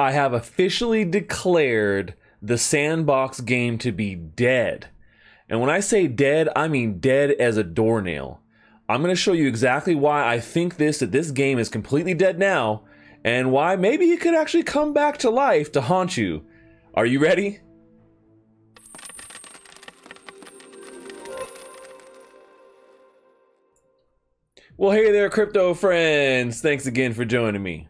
I have officially declared the sandbox game to be dead. And when I say dead, I mean dead as a doornail. I'm going to show you exactly why I think this that this game is completely dead now and why maybe it could actually come back to life to haunt you. Are you ready? Well, hey there, crypto friends. Thanks again for joining me.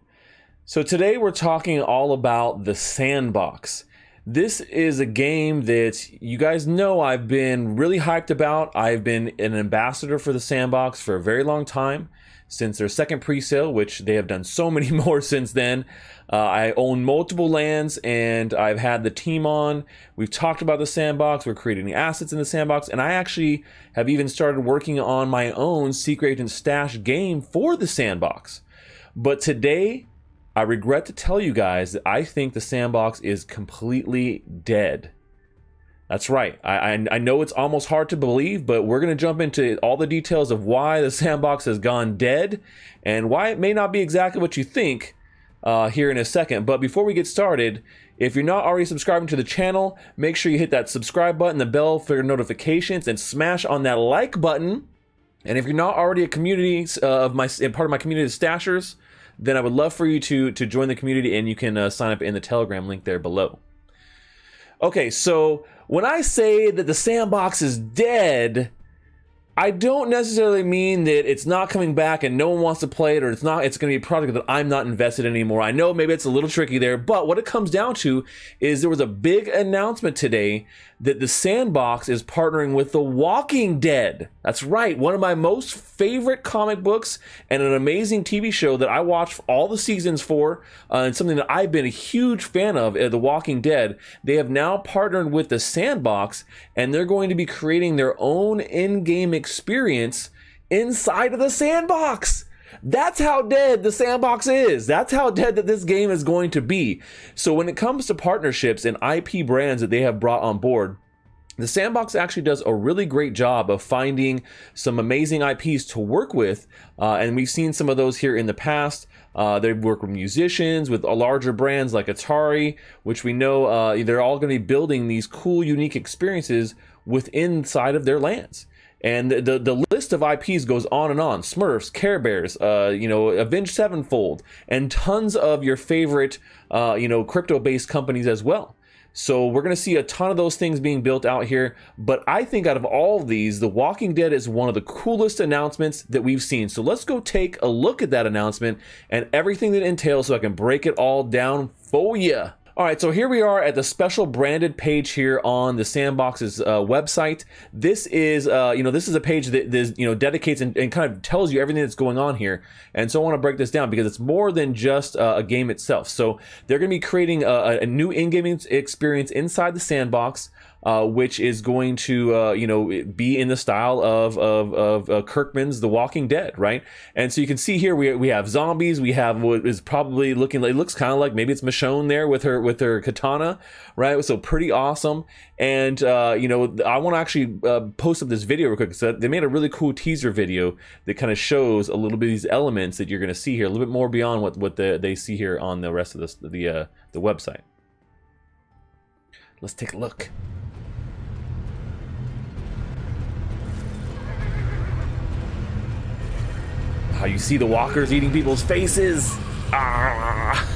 So, today we're talking all about the sandbox. This is a game that you guys know I've been really hyped about. I've been an ambassador for the sandbox for a very long time since their second pre-sale, which they have done so many more since then. Uh, I own multiple lands and I've had the team on. We've talked about the sandbox. We're creating assets in the sandbox, and I actually have even started working on my own Secret Agent Stache game for the sandbox. But today I regret to tell you guys that I think the sandbox is completely dead. That's right. I, I, I know it's almost hard to believe, but we're going to jump into all the details of why the sandbox has gone dead and why it may not be exactly what you think uh, here in a second. But before we get started, if you're not already subscribing to the channel, make sure you hit that subscribe button, the bell for notifications, and smash on that like button. And if you're not already a community uh, of my part of my community of stachers, then I would love for you to to join the community and you can uh, sign up in the Telegram link there below. Okay, so when I say that the sandbox is dead, I don't necessarily mean that it's not coming back and no one wants to play it or it's not it's going to be a product that I'm not invested in anymore. I know maybe it's a little tricky there, but what it comes down to is there was a big announcement today that the Sandbox is partnering with The Walking Dead. That's right, one of my most favorite comic books and an amazing TV show that I watched all the seasons for, uh, and something that I've been a huge fan of, uh, The Walking Dead. They have now partnered with The Sandbox, and they're going to be creating their own in game experience inside of the Sandbox. That's how dead the sandbox is. That's how dead that this game is going to be. So when it comes to partnerships and IP brands that they have brought on board, the Sandbox actually does a really great job of finding some amazing IPs to work with, uh, and we've seen some of those here in the past. Uh, they work with musicians, with larger brands like Atari, which we know uh, they're all going to be building these cool, unique experiences within inside of their lands. And the, the, the list of IPs goes on and on. Smurfs, Care Bears, uh, you know, Avenged Sevenfold, and tons of your favorite, uh, you know, crypto-based companies as well. So we're going to see a ton of those things being built out here. But I think out of all of these, The Walking Dead is one of the coolest announcements that we've seen. So let's go take a look at that announcement and everything that entails so I can break it all down for you. All right, so here we are at the special branded page here on the Sandbox's uh, website. This is, uh, you know, this is a page that you know, dedicates and, and, kind of tells you everything that's going on here. And so I want to break this down because it's more than just uh, a game itself. So they're going to be creating a, a new in-game experience inside the Sandbox uh, which is going to uh, you know be in the style of of, of uh, Kirkman's The Walking Dead, right? And so you can see here we, we have zombies, we have what is probably looking like it looks kind of like maybe it's Michonne there with her with her katana, right? So pretty awesome. And uh, you know I want to actually uh, post up this video real quick. So they made a really cool teaser video that kind of shows a little bit of these elements that you're going to see here, a little bit more beyond what what the, they see here on the rest of this the uh, the website. Let's take a look. You see the walkers eating people's faces. Ah.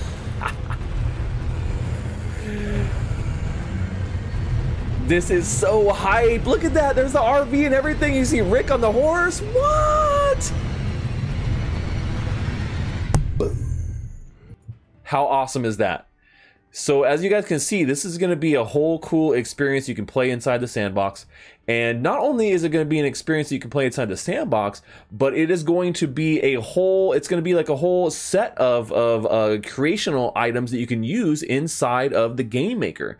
this is so hype. Look at that. There's the RV and everything. You see Rick on the horse. What? How awesome is that? So as you guys can see, this is going to be a whole cool experience you can play inside the sandbox. And not only is it going to be an experience that you can play inside the sandbox, but it is going to be a whole, it's going to be like a whole set of, of uh, creational items that you can use inside of the game maker.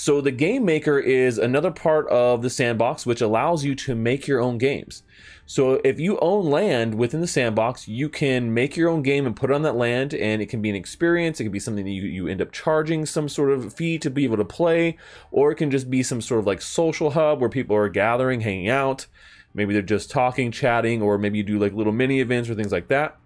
So the game maker is another part of the sandbox, which allows you to make your own games. So if you own land within the sandbox, you can make your own game and put it on that land, and it can be an experience. It can be something that you, you end up charging some sort of fee to be able to play, or it can just be some sort of like social hub where people are gathering, hanging out. Maybe they're just talking, chatting, or maybe you do like little mini events or things like that.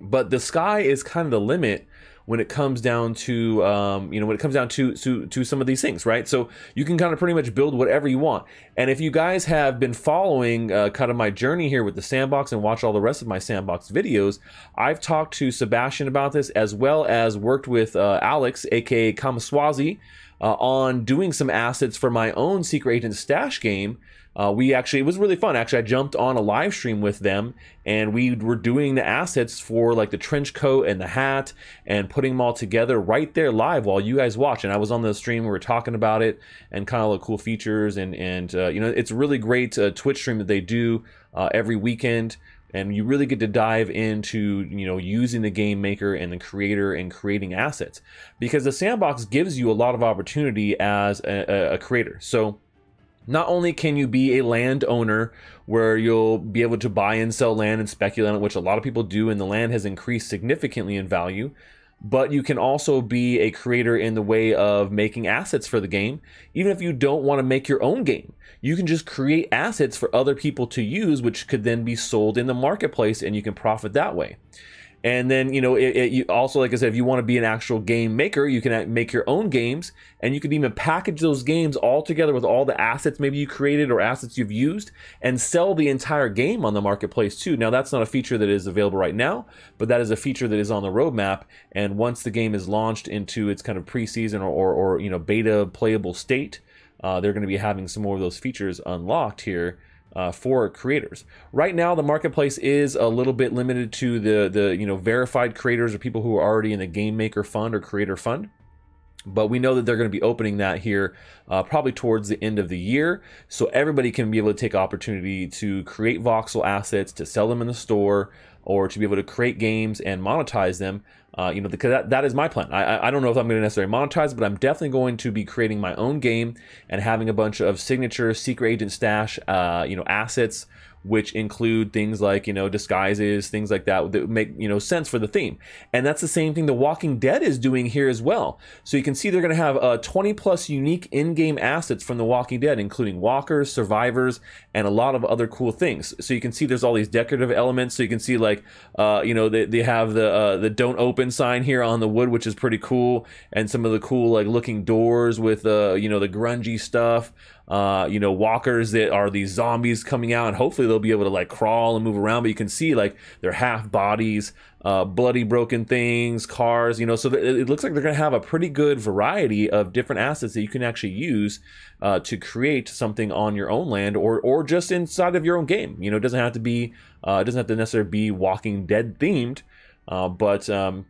But the sky is kind of the limit when it comes down to um, you know when it comes down to, to to some of these things, right? So you can kind of pretty much build whatever you want. And if you guys have been following uh, kind of my journey here with the sandbox and watch all the rest of my sandbox videos, I've talked to Sebastien about this as well as worked with uh, Alex, aka Kamaswazi, uh, on doing some assets for my own Secret Agent Stache game uh, we actually it was really fun. Actually i jumped on a live stream with them and we were doing the assets for like the trench coat and the hat and putting them all together right there live while you guys watch. And i was on the stream we were talking about it and kind of the cool features and and uh, you know it's really great uh, twitch stream that they do uh, every weekend and you really get to dive into you know using the game maker and the creator and creating assets because the sandbox gives you a lot of opportunity as a, a creator. So not only can you be a landowner where you'll be able to buy and sell land and speculate on it, which a lot of people do, and the land has increased significantly in value, but you can also be a creator in the way of making assets for the game. Even if you don't want to make your own game, you can just create assets for other people to use, which could then be sold in the marketplace and you can profit that way. And then, you know, it, it, you also, like I said, if you want to be an actual game maker, you can make your own games and you can even package those games all together with all the assets maybe you created or assets you've used and sell the entire game on the marketplace too. Now, that's not a feature that is available right now, but that is a feature that is on the roadmap. And once the game is launched into its kind of preseason or, or, or you know, beta playable state, uh, they're going to be having some more of those features unlocked here uh, for creators. Right now, the marketplace is a little bit limited to the the you know verified creators or people who are already in the Game Maker Fund or Creator Fund. But we know that they're going to be opening that here uh, probably towards the end of the year. So everybody can be able to take opportunity to create voxel assets, to sell them in the store, or to be able to create games and monetize them uh, you know, because that, that is my plan. I, I don't know if I'm going to necessarily monetize, but I'm definitely going to be creating my own game and having a bunch of signature secret agent stache, uh, you know, assets which include things like you know disguises things like that that make you know sense for the theme. And that's the same thing the walking dead is doing here as well. So you can see they're going to have uh, 20 plus unique in-game assets from the walking dead including walkers survivors and a lot of other cool things. So you can see there's all these decorative elements. So you can see like uh, you know they, they have the uh, the don't open sign here on the wood which is pretty cool. And some of the cool like looking doors with uh, you know the grungy stuff uh, you know, walkers that are these zombies coming out, and hopefully they'll be able to like crawl and move around. But you can see like they're half bodies, uh, bloody, broken things, cars. You know, so it looks like they're going to have a pretty good variety of different assets that you can actually use uh, to create something on your own land or or just inside of your own game. You know, it doesn't have to be uh, it doesn't have to necessarily be Walking Dead themed, uh, but um,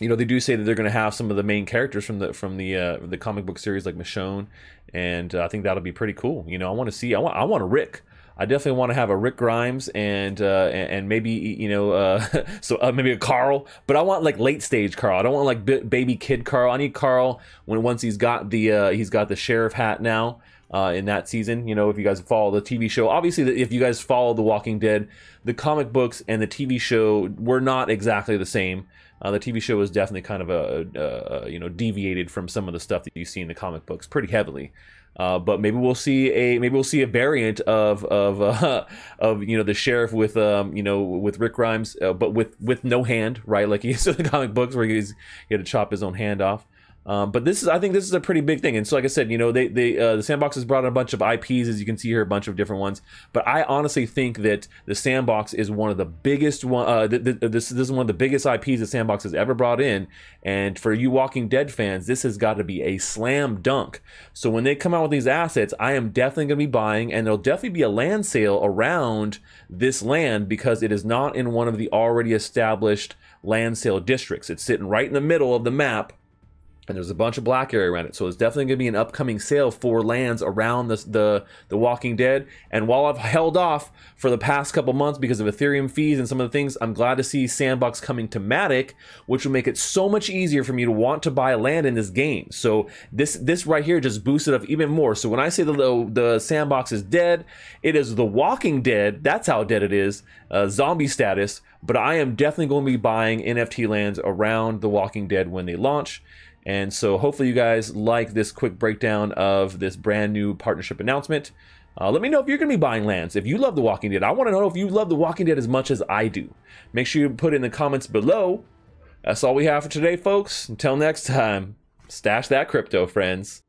you know they do say that they're going to have some of the main characters from the from the uh, the comic book series like Michonne, and uh, I think that'll be pretty cool. You know, I want to see I want I want a Rick. I definitely want to have a Rick Grimes and uh, and maybe you know uh, so uh, maybe a Carl, but I want like late stage Carl. I don't want like b- baby kid Carl. I need Carl when once he's got the uh, he's got the sheriff hat now. Uh, in that season. You know, if you guys follow the TV show, obviously, if you guys follow The Walking Dead, the comic books and the TV show were not exactly the same. Uh, the TV show was definitely kind of a, a, a, you know deviated from some of the stuff that you see in the comic books pretty heavily. Uh, but maybe we'll see a maybe we'll see a variant of of uh, of you know the sheriff with um you know with Rick Grimes, uh, but with with no hand, right? Like he's in the comic books where he's he had to chop his own hand off. Um, but this is, I think, this is a pretty big thing. And so, like I said, you know, they, they uh, the sandbox has brought in a bunch of IPs, as you can see here, a bunch of different ones. But I honestly think that the sandbox is one of the biggest one. Uh, th- th- this, this is one of the biggest IPs the sandbox has ever brought in. And for you Walking Dead fans, this has got to be a slam dunk. So when they come out with these assets, I am definitely going to be buying, and there'll definitely be a land sale around this land because it is not in one of the already established land sale districts. It's sitting right in the middle of the map and there's a bunch of black area around it. So it's definitely going to be an upcoming sale for lands around the, the Walking Dead. And while I've held off for the past couple months because of Ethereum fees and some of the things, I'm glad to see Sandbox coming to Matic, which will make it so much easier for me to want to buy land in this game. So this this right here just boosted up even more. So when I say the the Sandbox is dead, it is the Walking Dead. That's how dead it is. Uh, zombie status. But I am definitely going to be buying NFT lands around the Walking Dead when they launch. And so hopefully you guys like this quick breakdown of this brand new partnership announcement. Uh, let me know if you're going to be buying lands. If you love The Walking Dead, I want to know if you love The Walking Dead as much as I do. Make sure you put it in the comments below That's all we have for today, folks. Until next time, stash that crypto, friends.